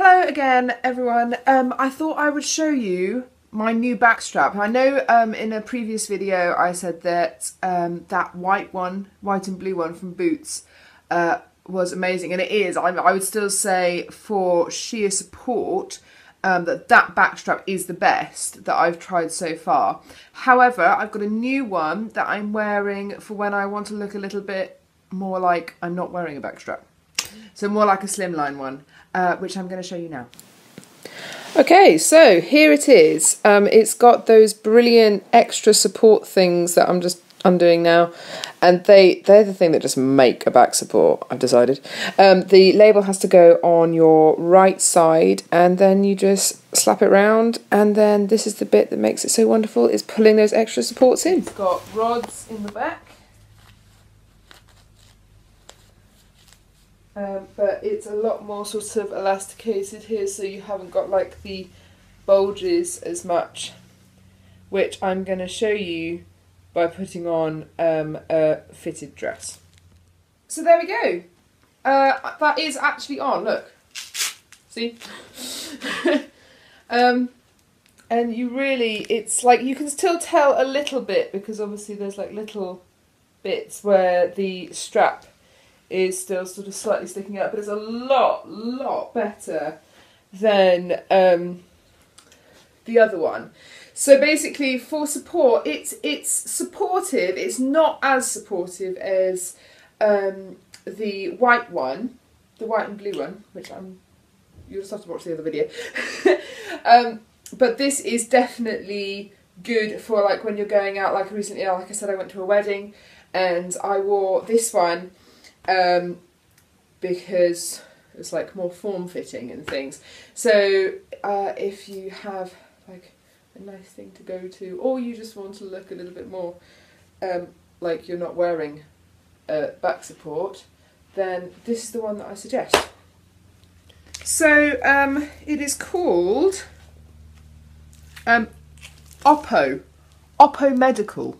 Hello again, everyone. Um, I thought I would show you my new backstrap. I know um, in a previous video I said that um, that white one, white and blue one from Boots, uh, was amazing, and it is. I, I would still say for sheer support um, that that backstrap is the best that I've tried so far. However, I've got a new one that I'm wearing for when I want to look a little bit more like I'm not wearing a backstrap. So more like a slimline one, uh, which I'm going to show you now. Okay, so here it is. Um, it's got those brilliant extra support things that I'm just undoing now, and they they're the thing that just make a back support. I've decided. Um, the label has to go on your right side, and then you just slap it round, and then this is the bit that makes it so wonderful. Is pulling those extra supports in. It's got rods in the back. Um, but it's a lot more sort of elasticated here, so you haven't got like the bulges as much, which I'm going to show you by putting on um, a fitted dress. So there we go. Uh, that is actually on. Look, see. um, and you really, it's like you can still tell a little bit because obviously there's like little bits where the strap is still sort of slightly sticking out, but it's a lot, lot better than um, the other one. So basically, for support, it's it's supportive. It's not as supportive as um, the white one, the white and blue one, which I'm. You'll just have to watch the other video. um, but this is definitely good for like when you're going out. Like recently, like I said, I went to a wedding, and I wore this one um, because it's like more form fitting and things. So uh, if you have like a nice thing to go to, or you just want to look a little bit more um, like you're not wearing uh, back support, then this is the one that I suggest. So um, it is called um, Oppo, Oppo Medical.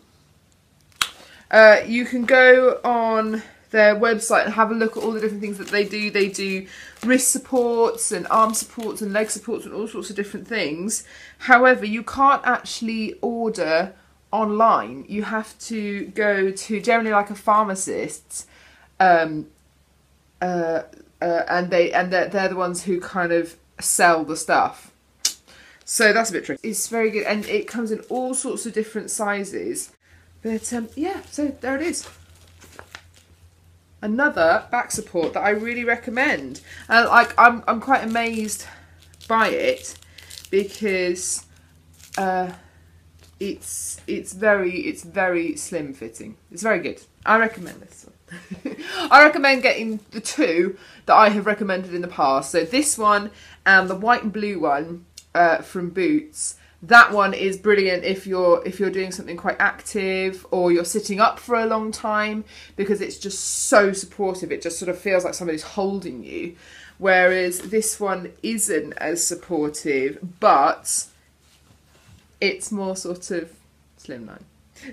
Uh, you can go on their website and have a look at all the different things that they do. They do wrist supports and arm supports and leg supports and all sorts of different things. However, you can't actually order online. You have to go to generally like a pharmacist, um, uh, uh, and they and they're, they're the ones who kind of sell the stuff. So that's a bit tricky. It's very good, and it comes in all sorts of different sizes. But um, yeah, so there it is another back support that I really recommend. And uh, like I'm I'm quite amazed by it because uh, it's it's very it's very slim fitting. It's very good. I recommend this one. I recommend getting the two that I have recommended in the past. So this one and the white and blue one uh, from Boots that one is brilliant if you're if you're doing something quite active or you're sitting up for a long time because it's just so supportive. It just sort of feels like somebody's holding you. Whereas this one isn't as supportive but it's more sort of slimline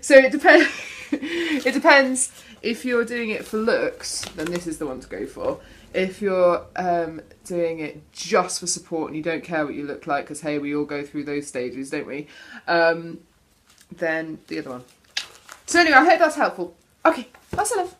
so it depends it depends if you're doing it for looks then this is the one to go for if you're um, doing it just for support and you don't care what you look like, because hey, we all go through those stages, don't we? Um, then the other one. So anyway, I hope that's helpful. Okay, that's enough.